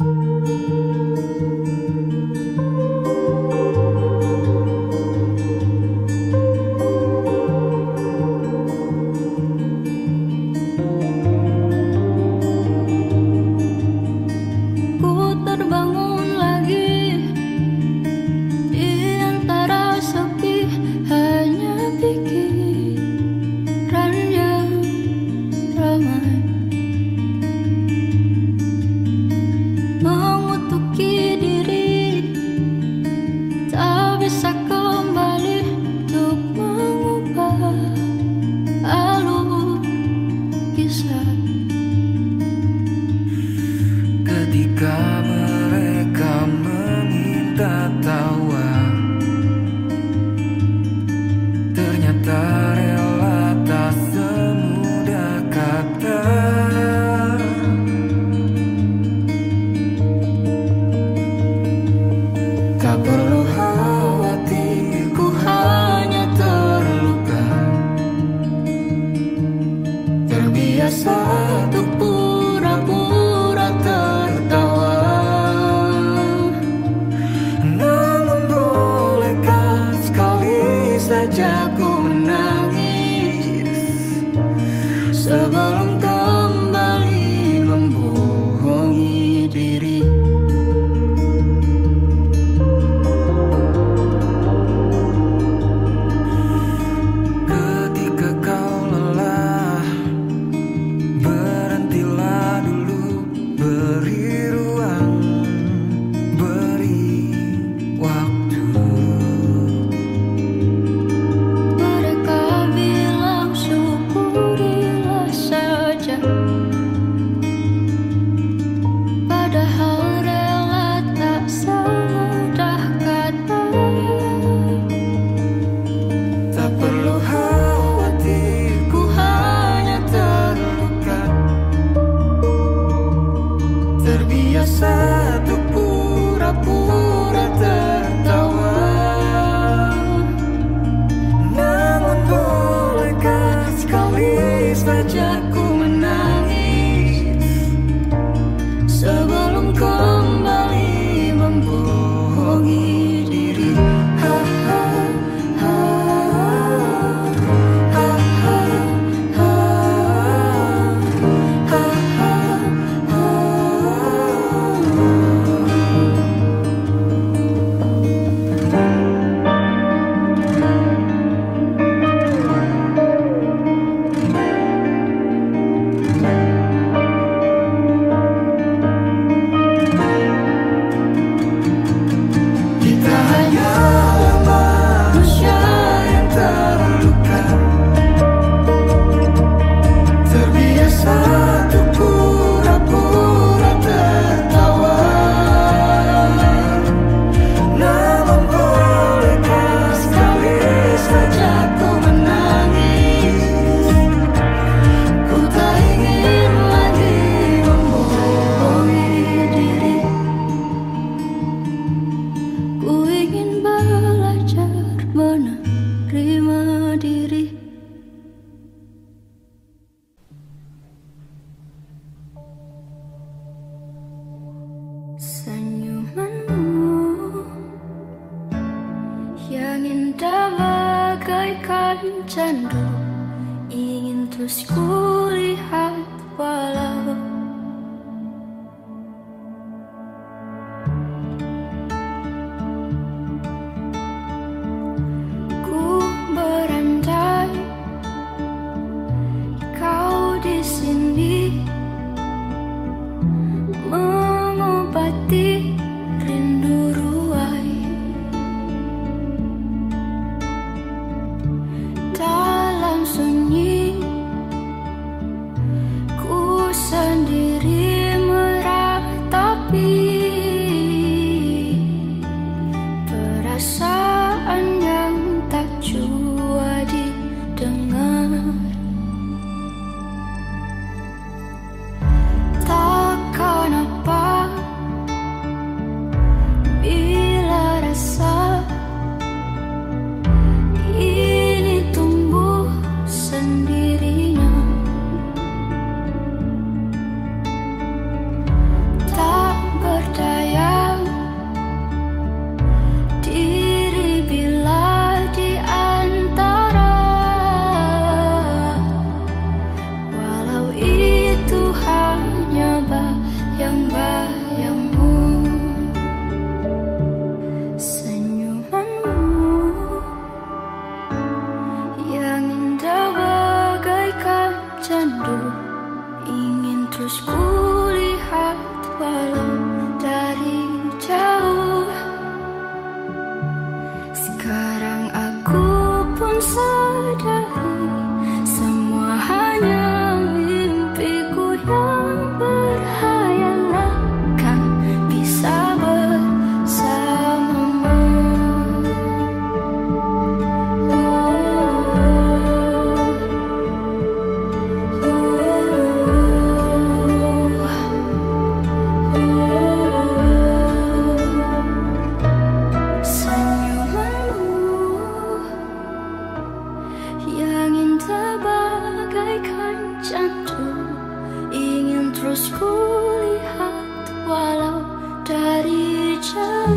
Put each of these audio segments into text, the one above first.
Música Senyumanmu. Yang indah bagaikan candu Ingin terus kulihat walau 着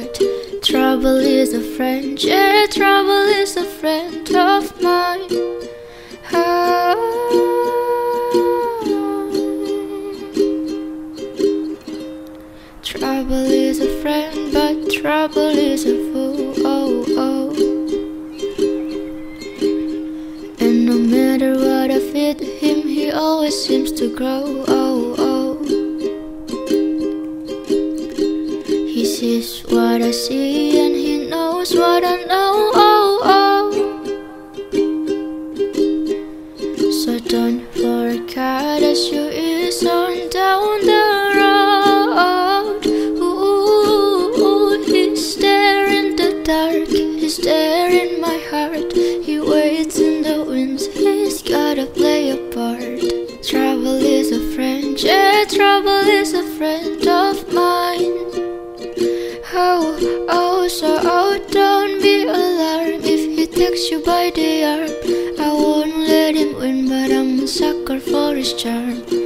heart. Trouble is a friend, yeah, trouble is a friend of mine. Oh. Trouble is a friend, but trouble is a fool. Oh, oh. And no matter what I feed him, he always seems to grow. is what I see and he knows what I know Sure.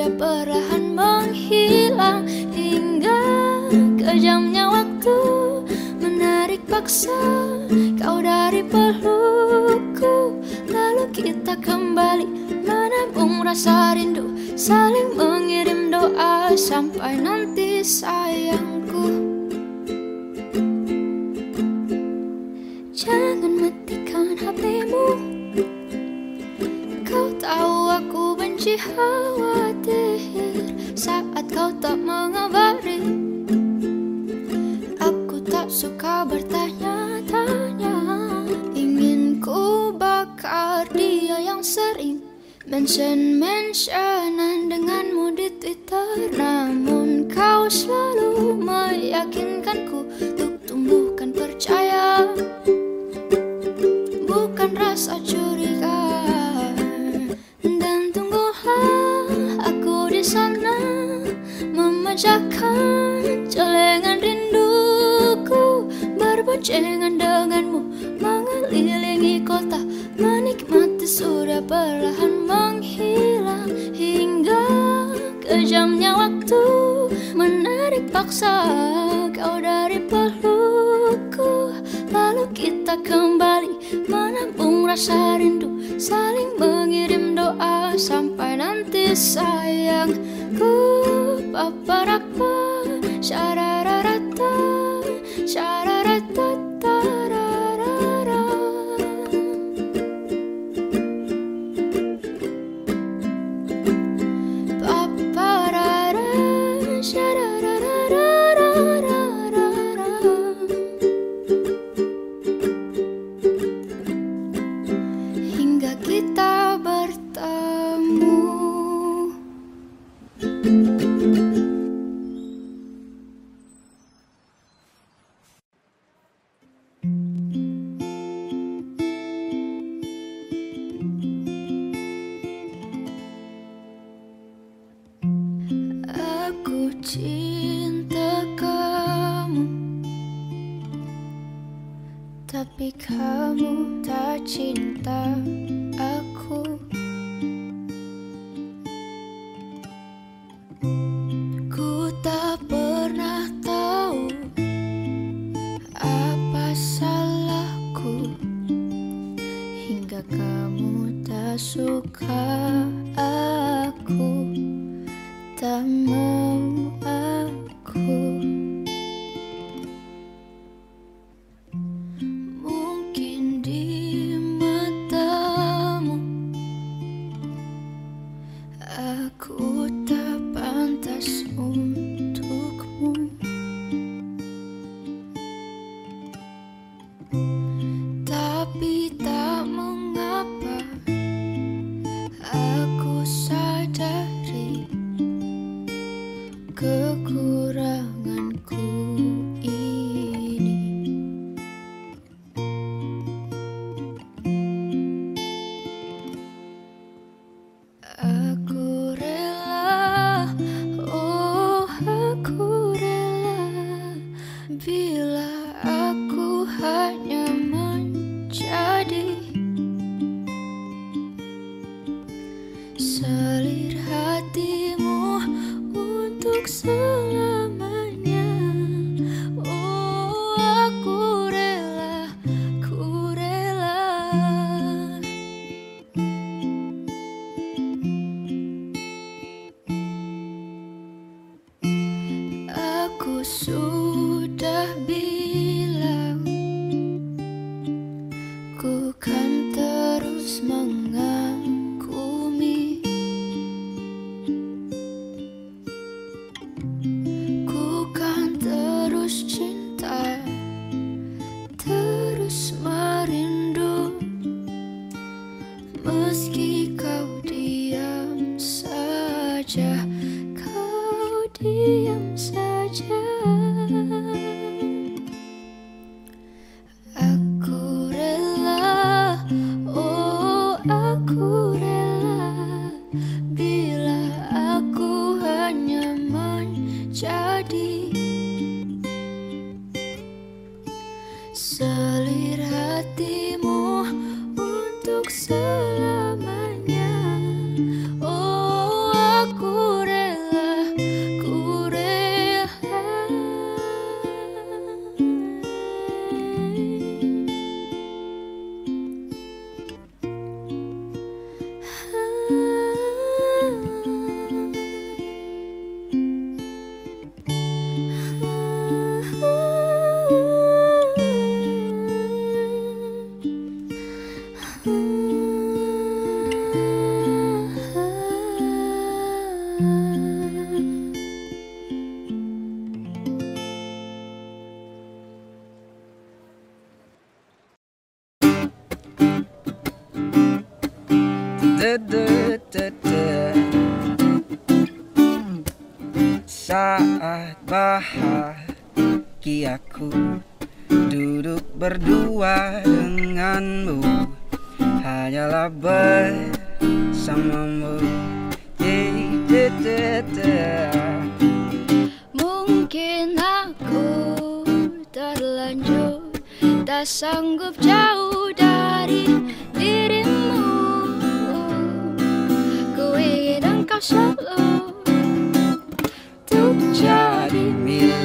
Perahan menghilang hingga kejamnya waktu Menarik paksa. Kau dari pelukku Lalu kita kembali. Menabung rasa rindu Saling mengirim doa sampai nanti. Kejamnya waktu menarik paksa kau dari pelukku. Lalu kita kembali menampung rasa rindu Saling mengirim doa sampai nanti sayang. Sayangku syarara rata syarara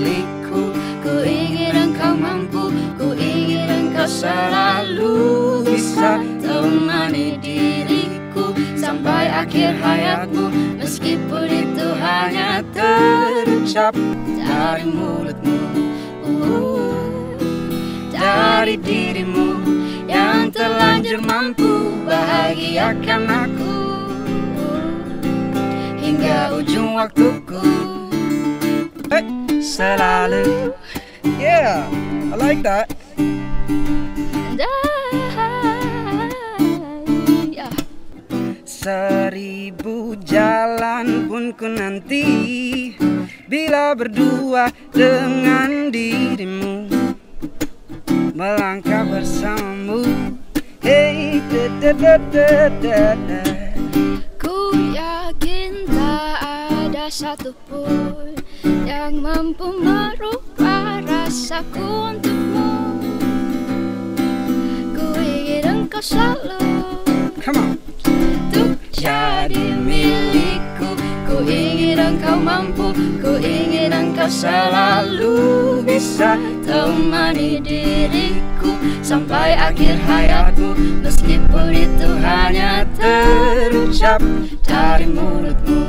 Milikku Ku ingin engkau mampu Ku ingin engkau selalu bisa temani diriku Sampai akhir hayatmu. Meskipun itu hanya terucap dari mulutmu dari dirimu yang terlanjur mampu bahagiakan aku. Hingga ujung waktuku selalu. Yeah I like that. Ya. Seribu jalan pun ku nanti Bila berdua dengan dirimu Melangkah bersamamu. Hey da da da da da da. Ku yakin tak ada satupun yang mampu merubah rasaku untukmu. Ku ingin engkau selalu Come on untuk jadi milikku. Ku ingin engkau mampu, ku ingin engkau selalu bisa temani diriku sampai akhir hayatmu. Meskipun itu hanya Terucap dari mulutmu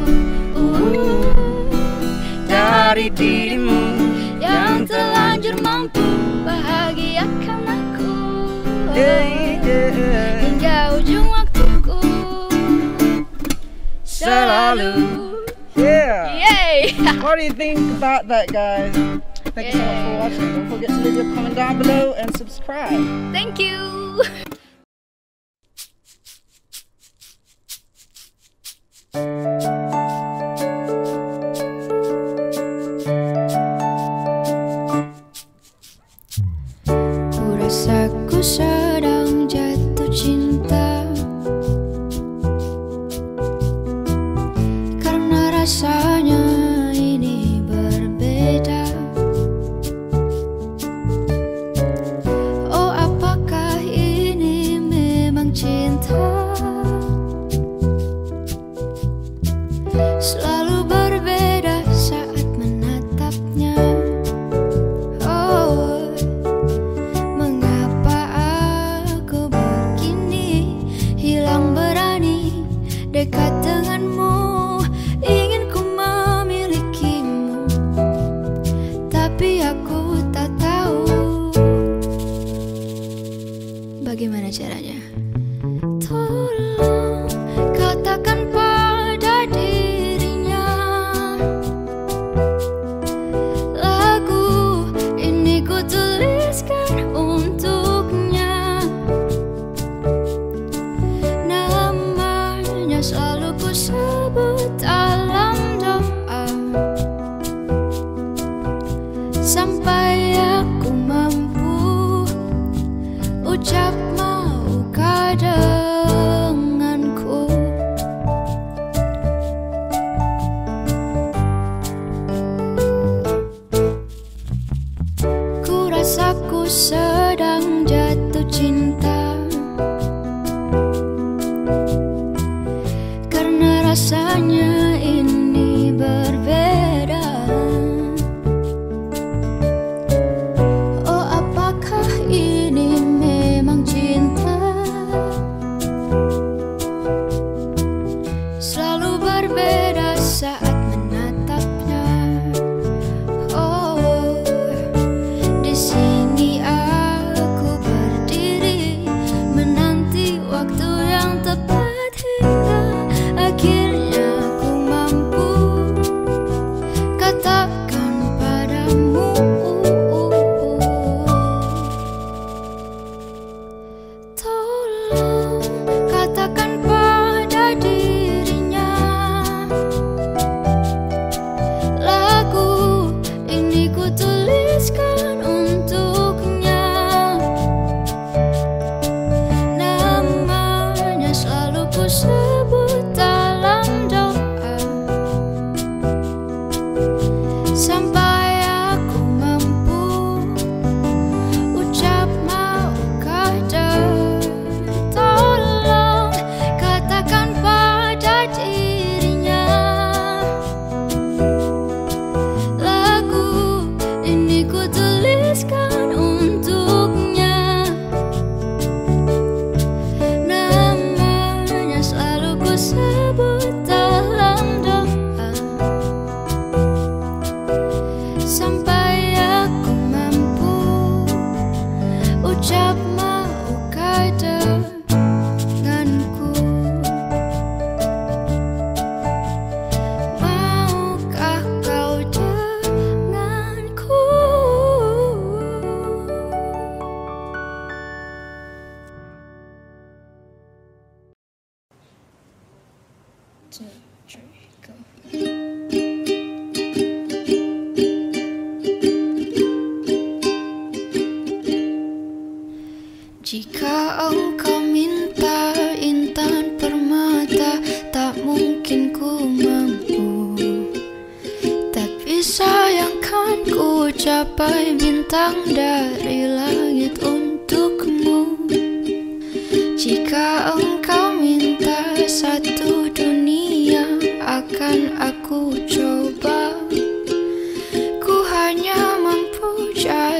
Uh, Dari dirimu yang terlanjur mampu bahagiakan aku hingga ujung waktuku Selalu Yeah Yay! What do you think about that, guys? Thank you so much for watching. Don't forget to leave your comment down below and subscribe. Thank you. Ku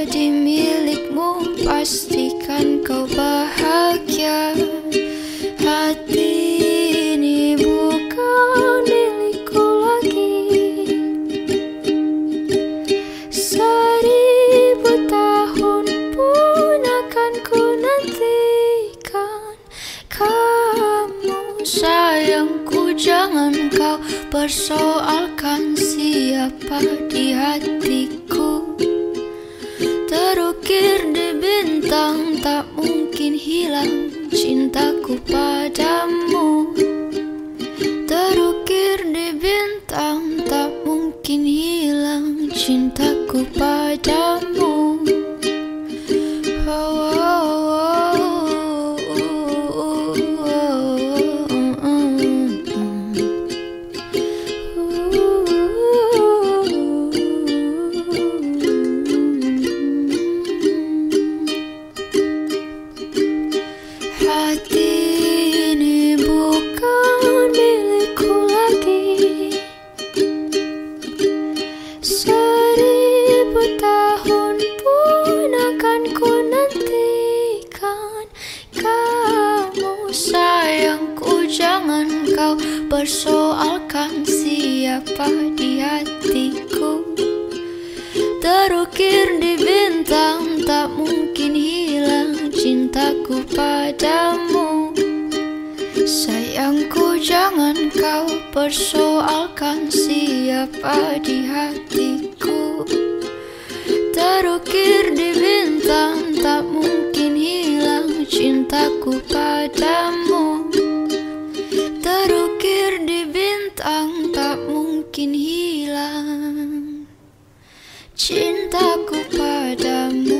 jadi milikmu Pastikan kau bahagia. persoalkan siapa di hatiku. Terukir di bintang tak mungkin hilang cintaku padamu. Sayangku jangan kau persoalkan siapa di hatiku. Terukir di bintang tak mungkin hilang cintaku padamu. Takdir di bintang tak mungkin hilang. Cintaku padamu.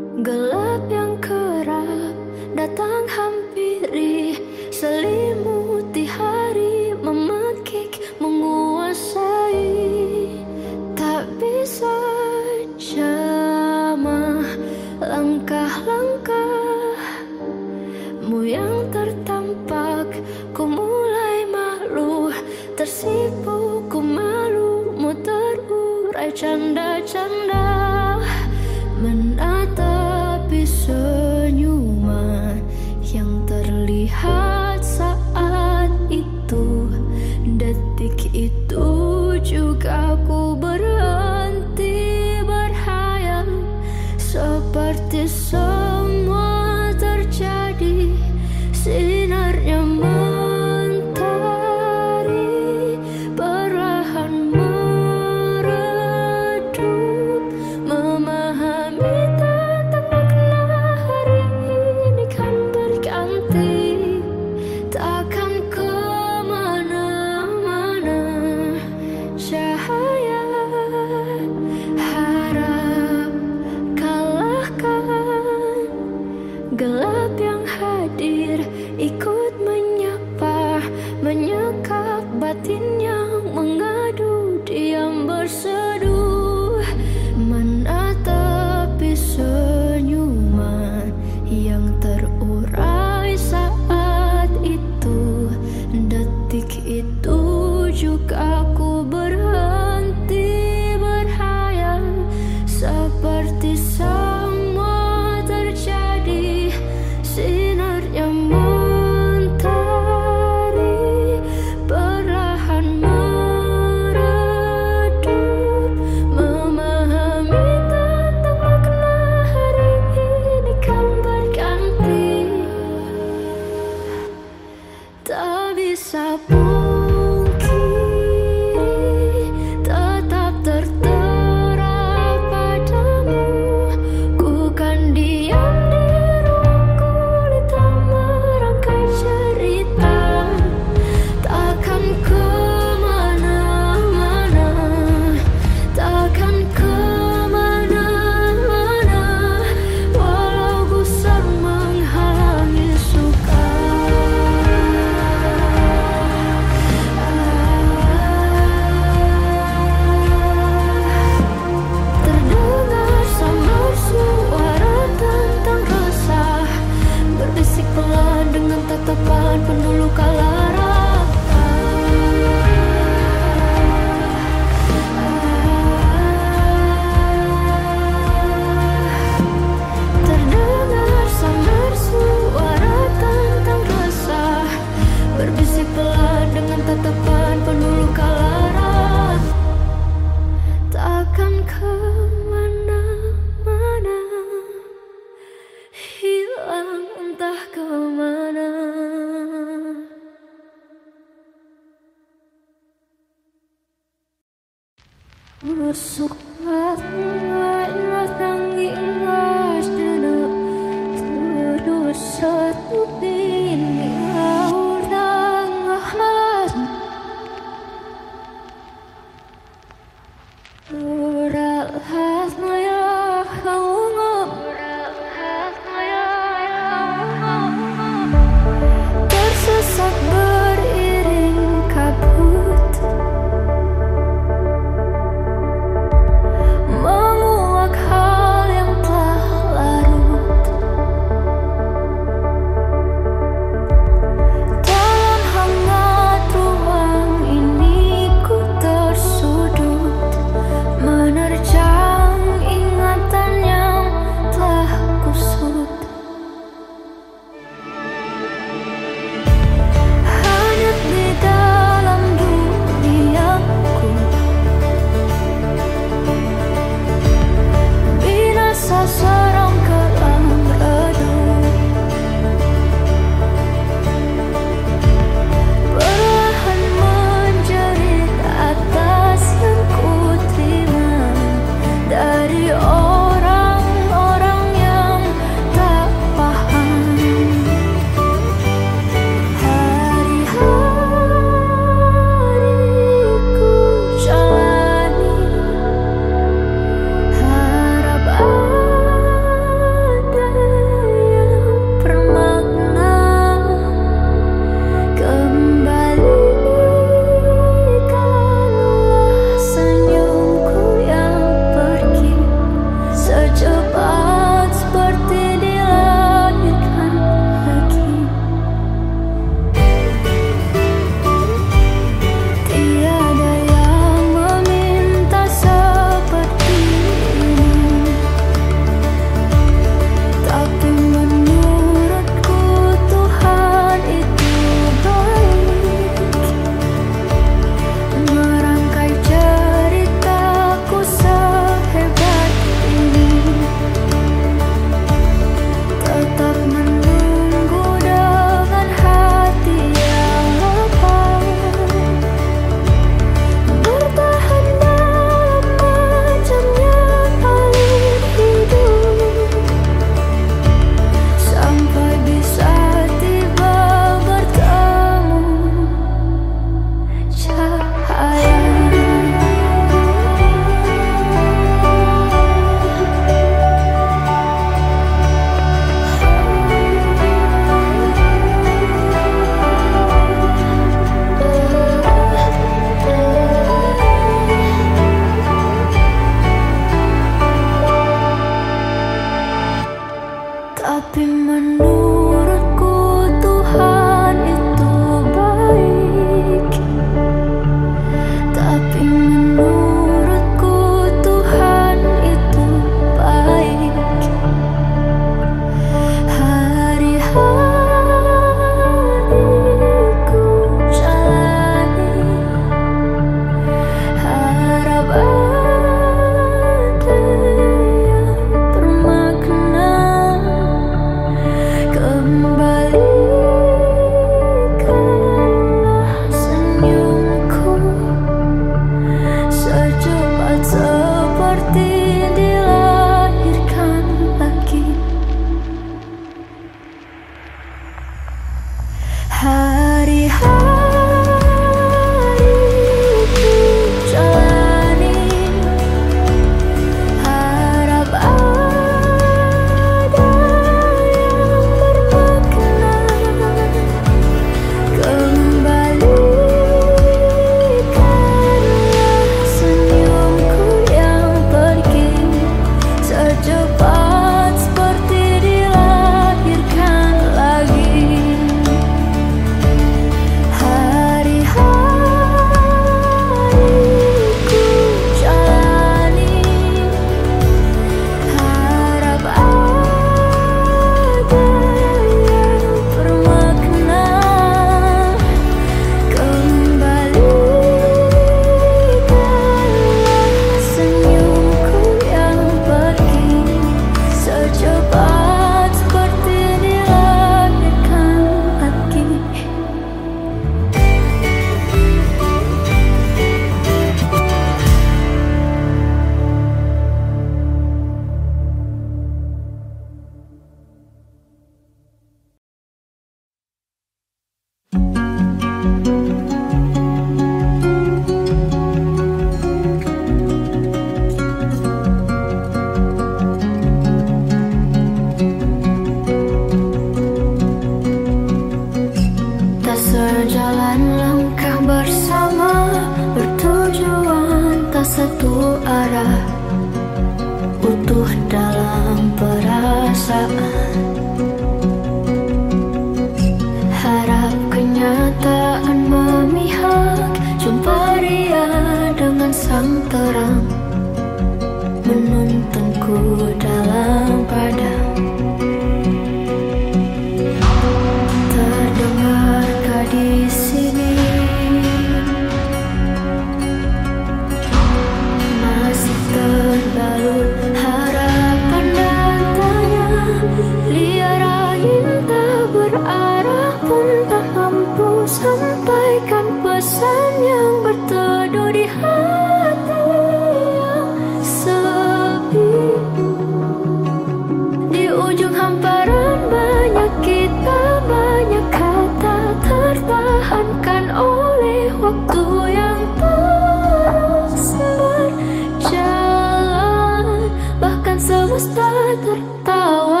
start tertawa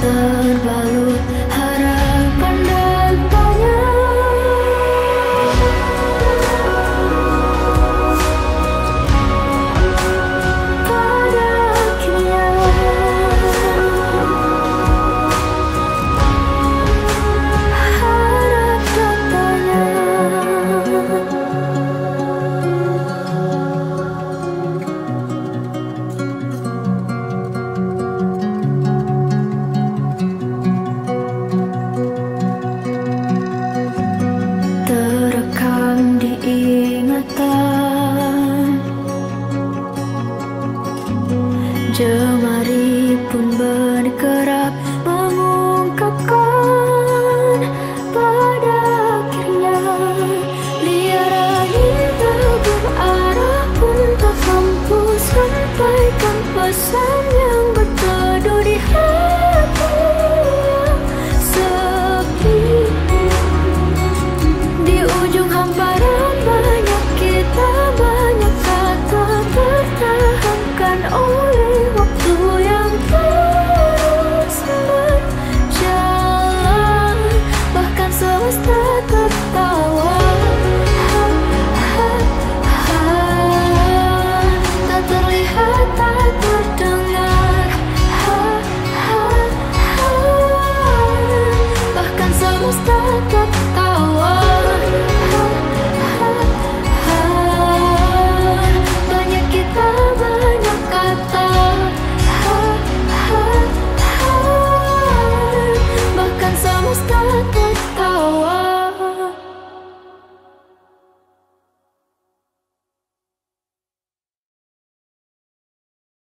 third by Jemari pun bergerak